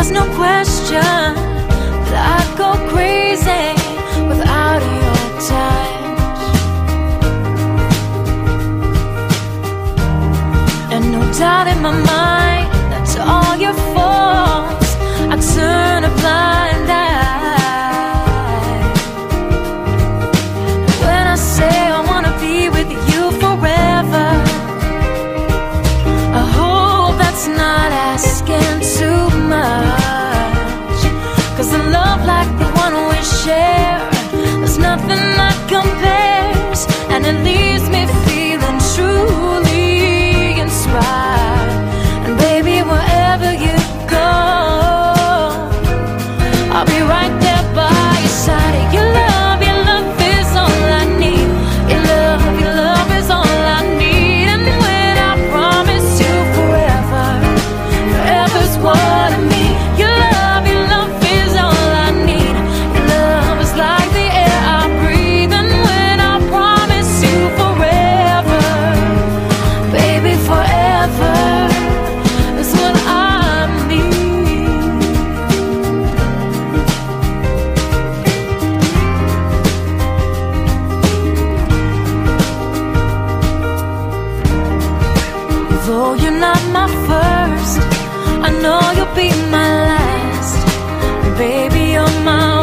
There's no question that I'd go crazy without your touch. And no doubt in my mind that's all your faults. I turn a blind eye. When I say I wanna be with you forever, I hope that's not asking too Though you're not my first, I know you'll be my last. Baby, you're my